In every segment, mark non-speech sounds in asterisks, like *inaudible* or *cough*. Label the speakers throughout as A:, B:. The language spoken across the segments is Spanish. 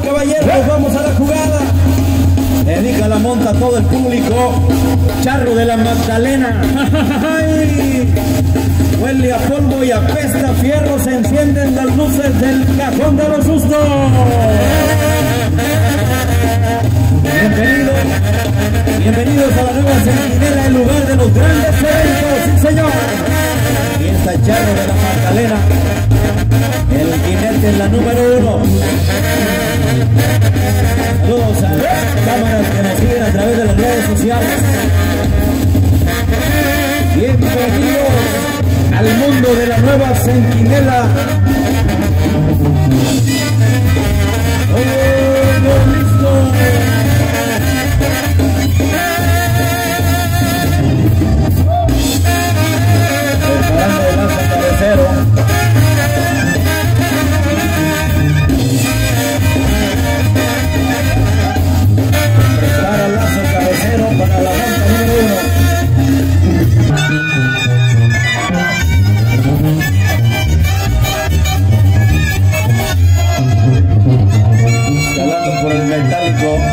A: Caballeros, vamos a la jugada. Dedica la monta a todo el público. Charro de la Magdalena. *laughs* Huele a polvo y apesta fierro. Se encienden las luces del cajón de los sustos. Bienvenidos, bienvenidos a la nueva centinela, el lugar de los grandes eventos, sí señor. Y está Charro de la Magdalena, el jinete en la número uno. A través de las redes sociales. Bienvenidos al mundo de la nueva centinela. Metálico.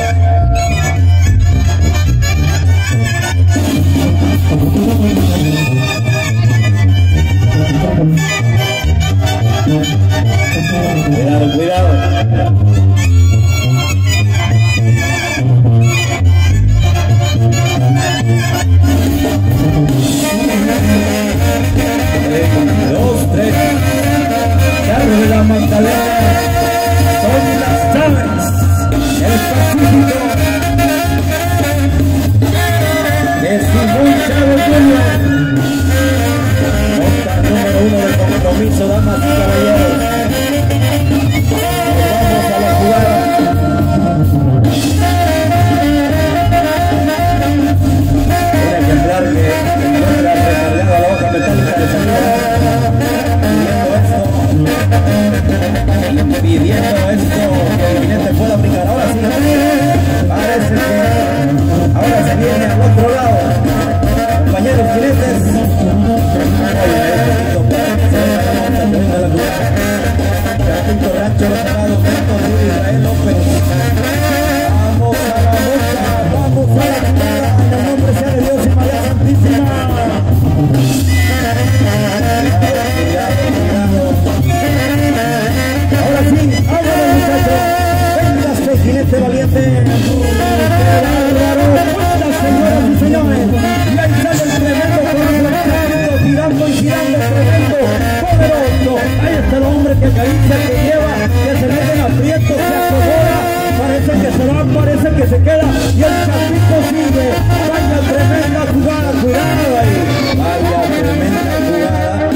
A: Hombre que lleva, que se viene en aprieto, se acomoda. Parece que se va, parece que se queda. Y el chapito sigue. Vaya tremenda jugada, cuidado ahí. Vaya tremenda jugada.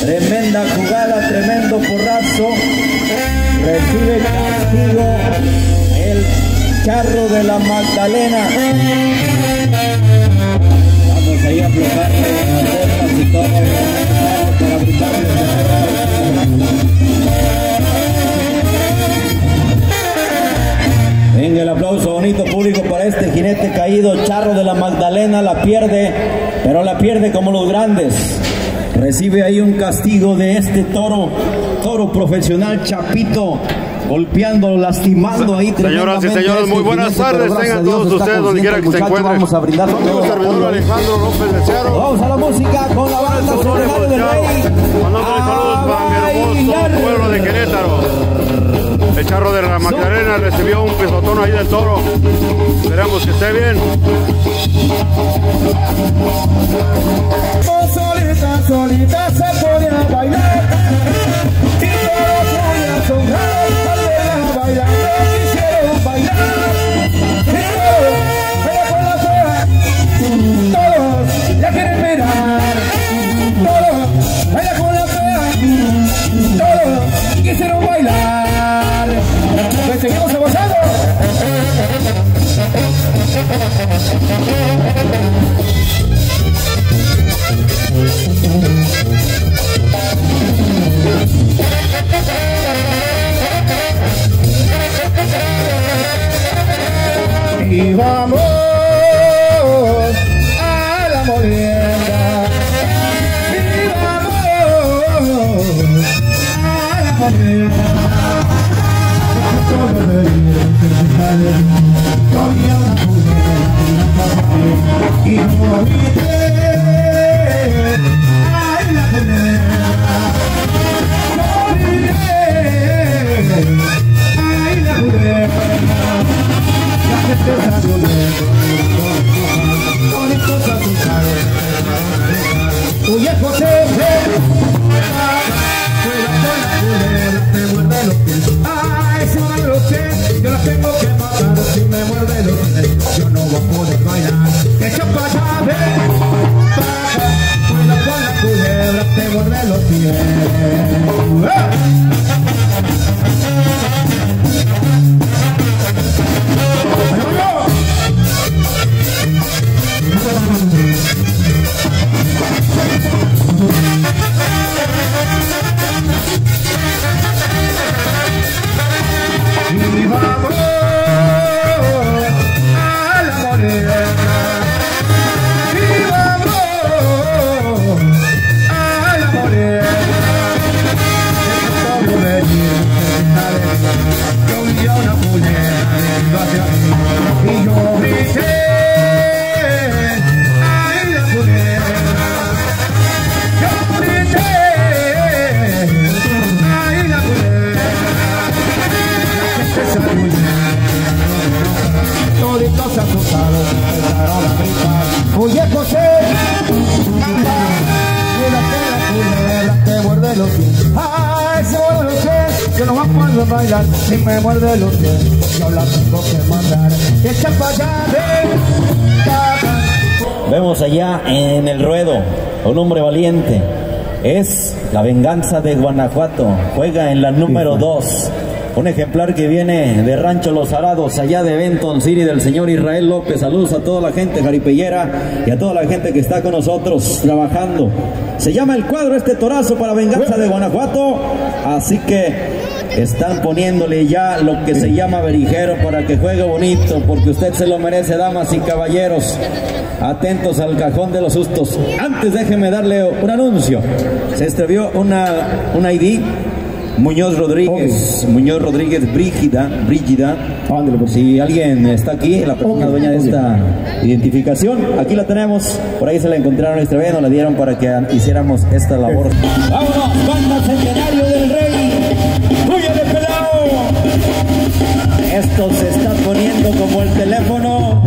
A: Tremenda jugada, tremendo porrazo. Recibe castigo el charro de la Magdalena. Jinete caído, charro de la Magdalena, la pierde, pero la pierde como los grandes. Recibe ahí un castigo de este toro, toro profesional Chapito, golpeando, lastimando ahí
B: Señoras y señores,
A: este
B: muy buenas tardes. Tengan todos ustedes donde quiera que se encuentren.
A: Vamos a brindar todo
B: servidor. Alejandro López de.
A: Vamos a la música con la banda
B: nombre
A: del Rey.
B: Mandándole saludos para mi hermoso pueblo de Querétaro. El charro de la Magdalena recibió un pisotón ahí del toro. Esperamos que esté bien.
C: Bailar si me muerde los pies Yo la tengo que mandar Echa para allá, ven pa'
A: Vemos allá en el ruedo un hombre valiente. Es la venganza de Guanajuato. Juega en la número 2. Un ejemplar que viene de Rancho Los Arados, allá de Benton City, del señor Israel López. Saludos a toda la gente jaripellera y a toda la gente que está con nosotros trabajando. Se llama el cuadro este torazo para venganza de Guanajuato. Así que están poniéndole ya lo que se llama berijero para que juegue bonito, porque usted se lo merece, damas y caballeros. Atentos al cajón de los sustos. Antes déjeme darle un anuncio. Se estrevió una, una ID. Muñoz Rodríguez, Muñoz Rodríguez Brígida, Brígida.
C: Pues.
A: Si alguien está aquí, la persona dueña de esta identificación, aquí la tenemos. Por ahí se la encontraron esta vez, nos la dieron para que hiciéramos esta labor. Vámonos, Esto se está poniendo como el teléfono.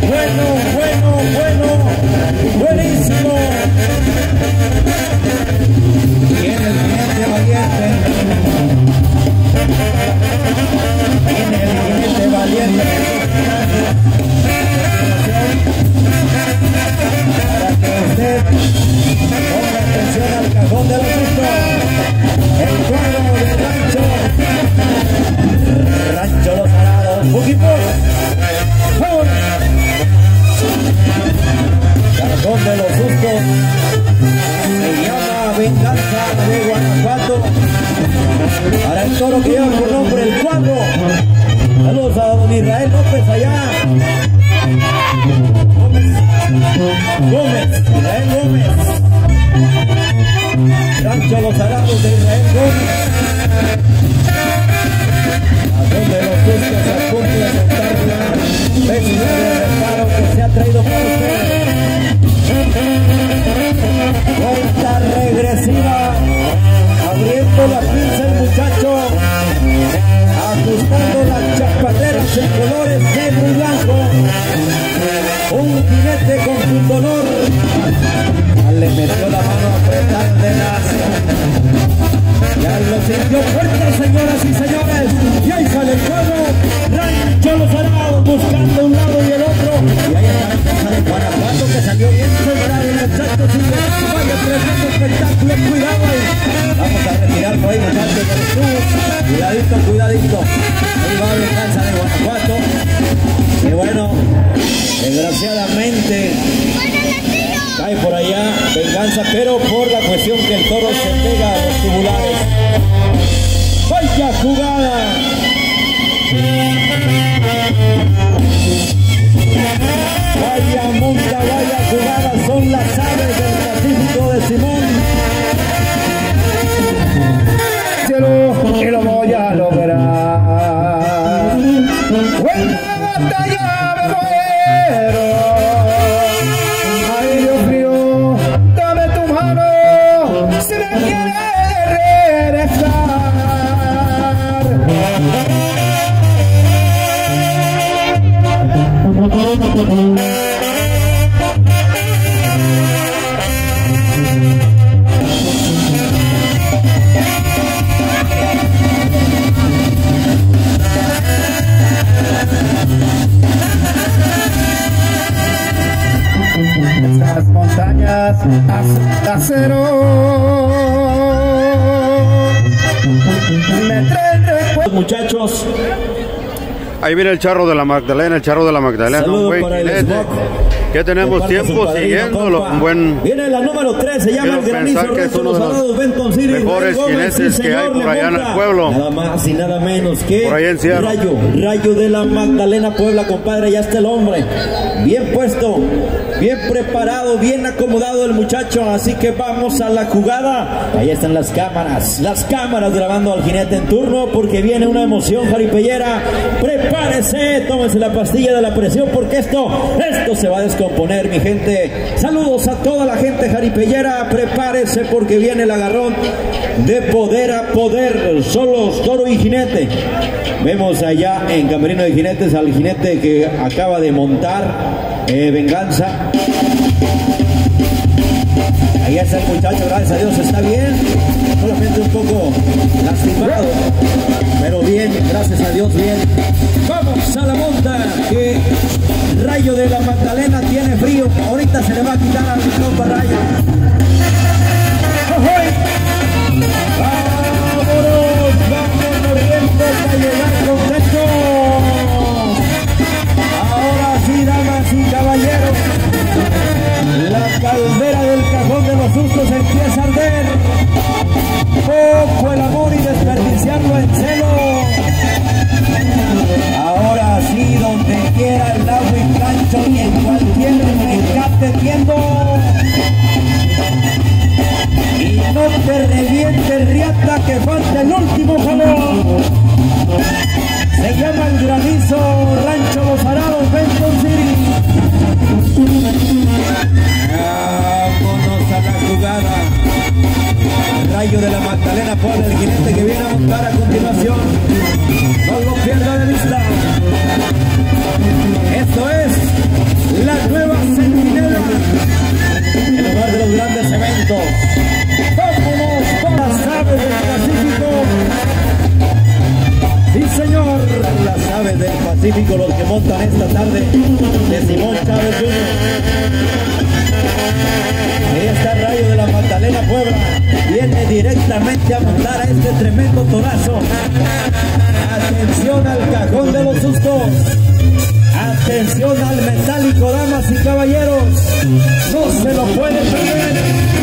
A: Bueno, bueno, bueno. Buenísimo. Viene el jinete valiente. Viene el jinete valiente. Para que usted ponga atención al cajón de los Fujipur. ¡Vámonos! Cajón de los sustos. Se llama Venganza de Guanajuato. Para el toro que lleva por nombre el cuadro. Saludos a don Israel López allá. Gómez. Gómez. Israel Gómez. Rancho Los Arados de Israel Gómez. A donde los justos la ¡Vaya jugada! Vaya monta, vaya jugada, son las aves del Pacífico de Simón.
C: Me traen recuerdos. Muchachos,
B: Ahí viene el charro de la Magdalena, el charro de la Magdalena.
A: Saludo
B: un buen
A: para el
B: tenemos tiempo siguiéndolo. buen
A: Viene la número 3, se llama el granizo
B: pensar que es uno
A: Los
B: de los
A: Salados, Benton City.
B: mejores jinetes que hay por allá en el pueblo.
A: Nada más y nada menos que
B: Por ahí en Sierra.
A: Rayo, Rayo de la Magdalena Puebla, compadre, ya está el hombre. Bien puesto, bien preparado, bien acomodado el muchacho, así que vamos a la jugada. Ahí están las cámaras, las cámaras grabando al jinete en turno porque viene una emoción jaripellera. Prepárese, tómese la pastilla de la presión porque esto, esto se va a descomponer, mi gente. Saludos a toda la gente jaripellera, prepárese porque viene el agarrón de poder a poder, solos, toro y jinete. Vemos allá en Camerino de Jinetes al jinete que acaba de montar eh, Venganza. Ahí está el muchacho, gracias a Dios, está bien. Solamente un poco lastimado, pero bien, gracias a Dios, bien. Vamos a la monta, que Rayo de la Magdalena tiene frío. Ahorita se le va a quitar al compa Rayo. ¡Vámonos! ¡Vamos que falta el último jalón. Se llama el granizo Rancho Los Arados, Benton City. Vámonos a la jugada. Rayo de la Magdalena pone el jinete que viene a montar a continuación. Los que montan esta tarde de Simón Chávez Jr. Ahí está el rayo de la Magdalena Puebla. Viene directamente a montar a este tremendo torazo. Atención al cajón de los sustos. Atención al metálico, damas y caballeros. No se lo pueden perder.